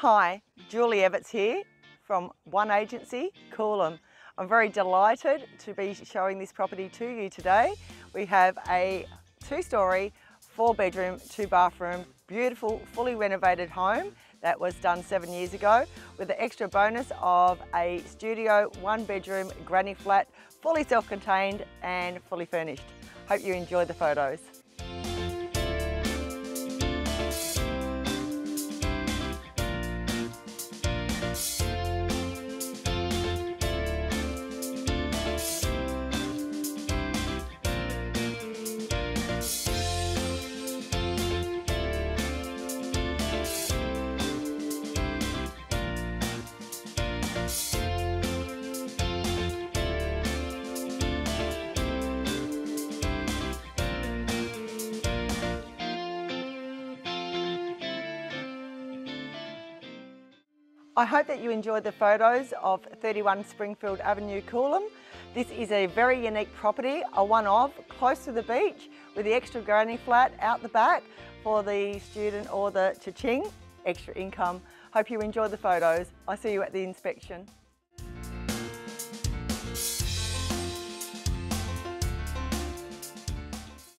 Hi, Julie Evitts here from One Agency, Coolum. I'm very delighted to be showing this property to you today. We have a two-storey, four bedroom, two bathroom, beautiful, fully renovated home that was done seven years ago with the extra bonus of a studio, one bedroom, granny flat, fully self-contained and fully furnished. Hope you enjoy the photos. I hope that you enjoyed the photos of 31 Springfield Avenue, Coolum. This is a very unique property, a one-of, close to the beach, with the extra granny flat out the back for the student or the cha-ching, extra income. Hope you enjoyed the photos. I'll see you at the inspection.